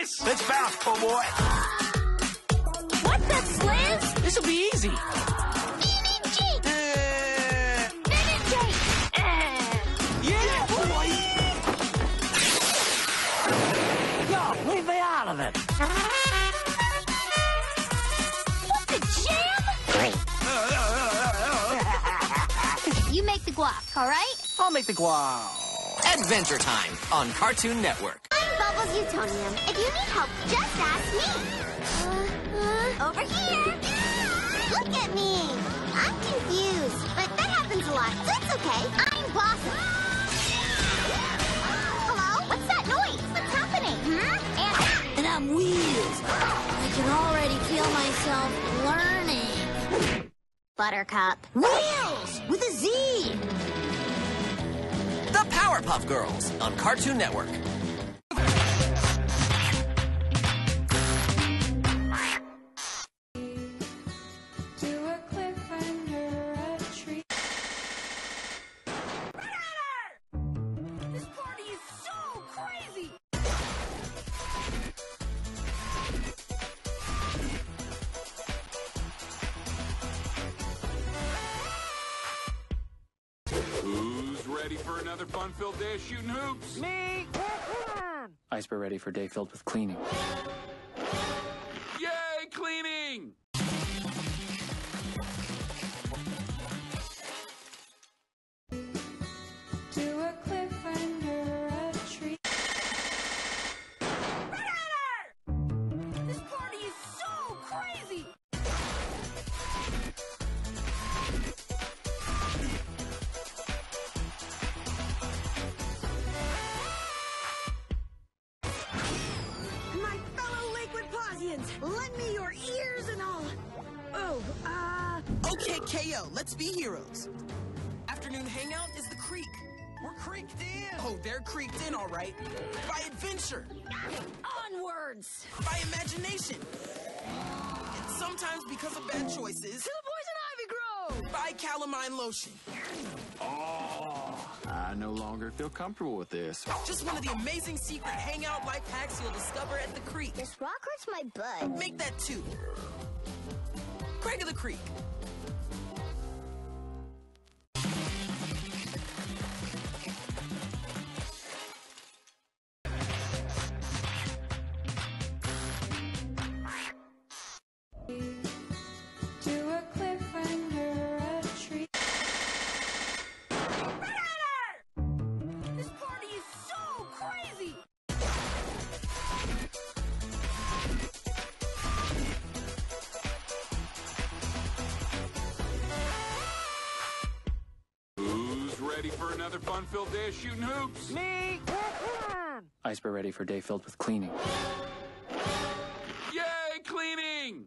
this? Let's bounce, po boy. What the Sliz? This'll be easy. BBG! Uh, BBG! yeah, boy. Yo, leave me out of it. What the jam? You make the guac, all right? I'll make the guac. Adventure Time on Cartoon Network. I'm Bubbles Utonium. If you need help, just ask me. Uh, uh, over here. Look at me. I'm confused, but that happens a lot, so it's okay. I'm Blossom. Hello? What's that noise? What's happening? Hmm? And, And I'm Wheels. I can already feel myself learning. Buttercup. Wheels with a Z. The Powerpuff Girls on Cartoon Network. For another fun-filled day of shooting hoops? Me. Ice Bear ready for day filled with cleaning. Yay, cleaning! To a cliff under a tree. This party is so crazy! Posians, lend me your ears and all. Oh, uh. Okay, KO, let's be heroes. Afternoon hangout is the creek. We're creeked in. Oh, they're creeked in, all right. By adventure, Onwards! by imagination. And sometimes because of bad choices, To the Poison Ivy Grove! by calamine lotion. Oh, I no longer feel comfortable with this. Just one of the amazing secret hangout life hacks you'll discover at the creek. This rock hurts my butt. Make that two. Craig of the Creek. another fun-filled day of shooting hoops. Me. Ice Bear ready for a day filled with cleaning. Yay, cleaning!